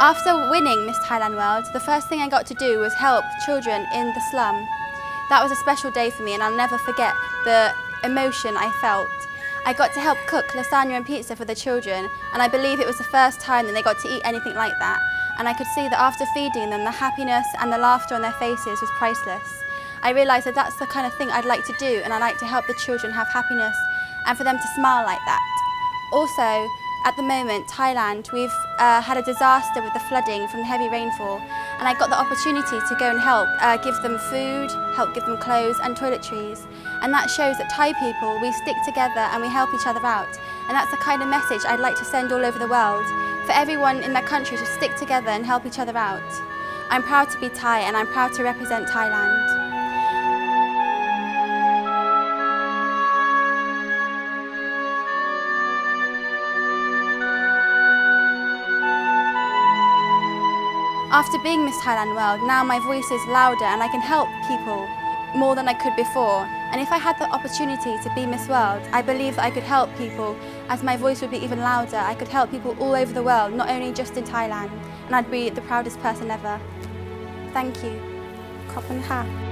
After winning Miss Thailand World, the first thing I got to do was help children in the slum. That was a special day for me and I'll never forget the emotion I felt. I got to help cook lasagna and pizza for the children and I believe it was the first time that they got to eat anything like that and I could see that after feeding them the happiness and the laughter on their faces was priceless. I realised that that's the kind of thing I'd like to do and I like to help the children have happiness and for them to smile like that. Also, at the moment, Thailand, we've uh, had a disaster with the flooding from the heavy rainfall and I got the opportunity to go and help uh, give them food, help give them clothes and toiletries. And that shows that Thai people, we stick together and we help each other out. And that's the kind of message I'd like to send all over the world, for everyone in their country to stick together and help each other out. I'm proud to be Thai and I'm proud to represent Thailand. After being Miss Thailand World, now my voice is louder and I can help people more than I could before. And if I had the opportunity to be Miss World, I believe that I could help people as my voice would be even louder. I could help people all over the world, not only just in Thailand. And I'd be the proudest person ever. Thank you. ขอบคุณค่ะ